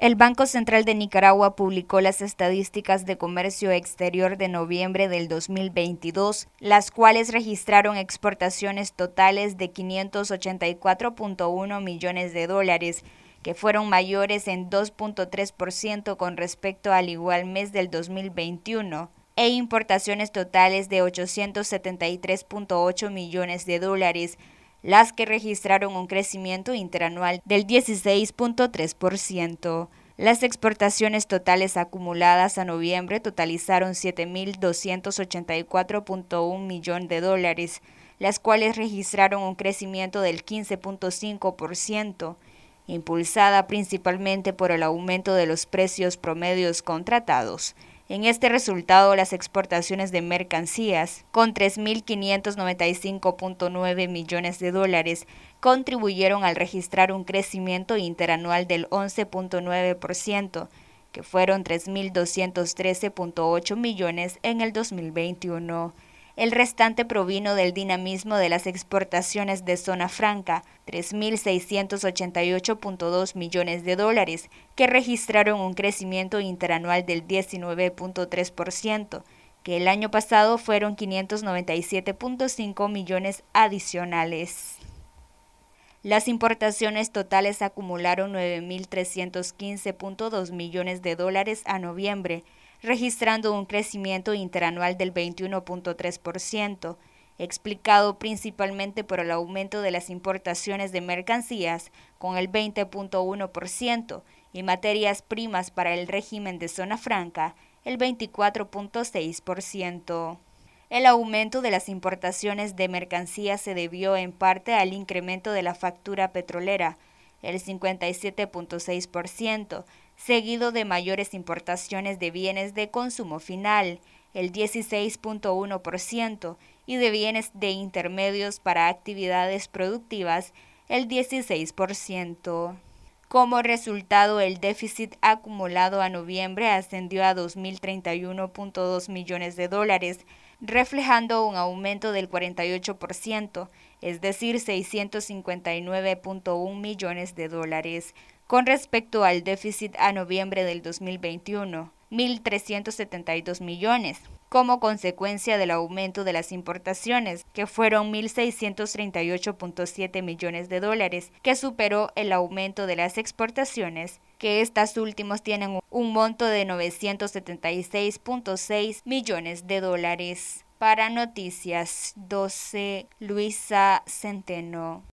El Banco Central de Nicaragua publicó las estadísticas de comercio exterior de noviembre del 2022, las cuales registraron exportaciones totales de 584.1 millones de dólares, que fueron mayores en 2.3% con respecto al igual mes del 2021, e importaciones totales de 873.8 millones de dólares, las que registraron un crecimiento interanual del 16.3%. Las exportaciones totales acumuladas a noviembre totalizaron 7.284.1 millones de dólares, las cuales registraron un crecimiento del 15.5%, impulsada principalmente por el aumento de los precios promedios contratados. En este resultado, las exportaciones de mercancías, con 3.595.9 millones de dólares, contribuyeron al registrar un crecimiento interanual del 11.9%, que fueron 3.213.8 millones en el 2021. El restante provino del dinamismo de las exportaciones de zona franca, 3.688.2 millones de dólares, que registraron un crecimiento interanual del 19.3%, que el año pasado fueron 597.5 millones adicionales. Las importaciones totales acumularon 9.315.2 millones de dólares a noviembre, registrando un crecimiento interanual del 21.3%, explicado principalmente por el aumento de las importaciones de mercancías con el 20.1% y materias primas para el régimen de zona franca el 24.6%. El aumento de las importaciones de mercancías se debió en parte al incremento de la factura petrolera, el 57.6%, seguido de mayores importaciones de bienes de consumo final, el 16.1%, y de bienes de intermedios para actividades productivas, el 16%. Como resultado, el déficit acumulado a noviembre ascendió a 2.031.2 millones de dólares, reflejando un aumento del 48%, es decir, 659.1 millones de dólares, con respecto al déficit a noviembre del 2021, 1.372 millones, como consecuencia del aumento de las importaciones, que fueron 1.638.7 millones de dólares, que superó el aumento de las exportaciones, que estas últimas tienen un monto de 976.6 millones de dólares. Para Noticias 12, Luisa Centeno.